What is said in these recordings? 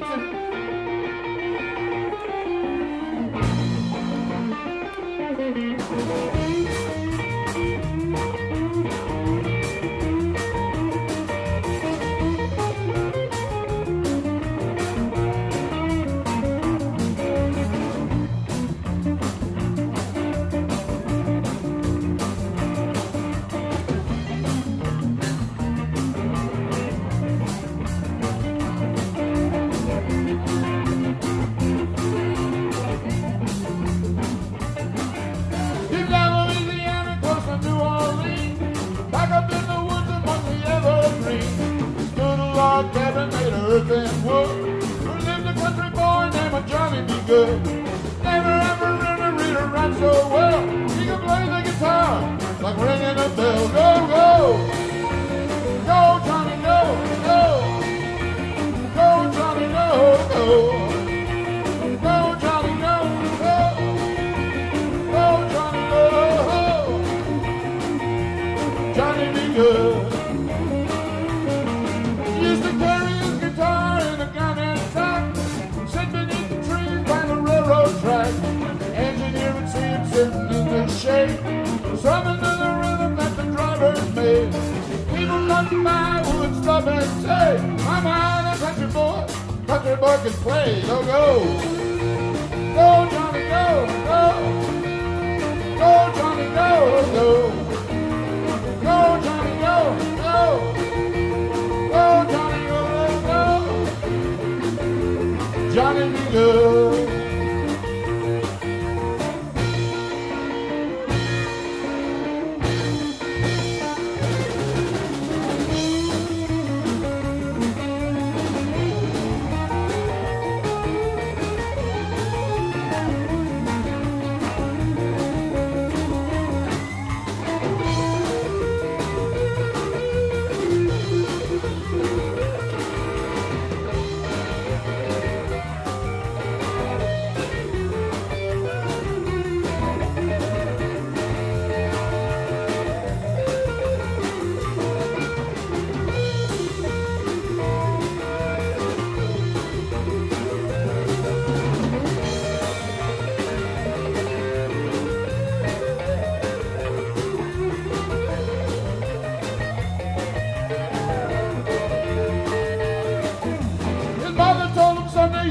It's a, log cabin made of earth and wood. Who lived a country boy named Johnny B. Goode. Never ever read a reader rhyme so well. He could play the guitar like ringing a bell. Go go, go Johnny, go go, go Johnny, go go. Oh, oh, Johnny B. Goode. Stop and say, "I'm a country boy, country boy can play." Go go. Go, Johnny, go, go. Go, Johnny, go, go. Go, Johnny, go, go. Go, Johnny, go, go. Johnny B. Goode.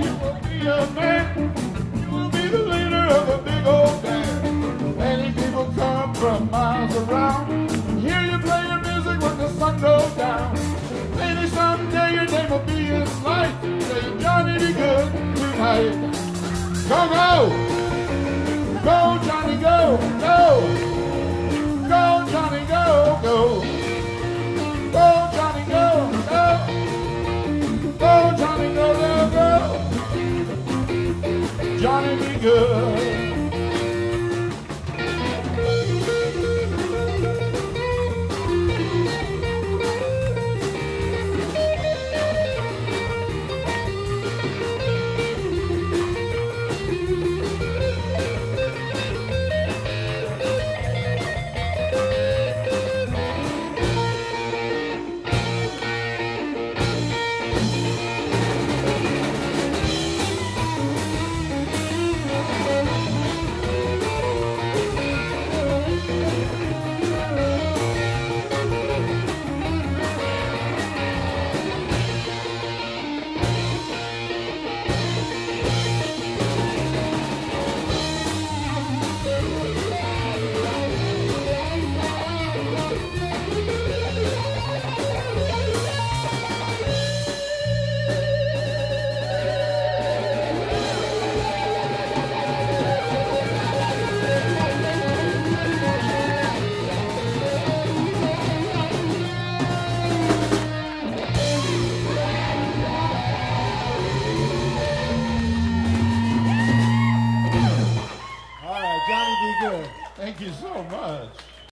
You will be a man. You will be the leader of a big old band. Many people come from miles around. Hear you play your music when the sun goes down. Maybe someday your name will be light. Johnny good tonight. Go go, go Johnny go, go Johnny Thank you so much.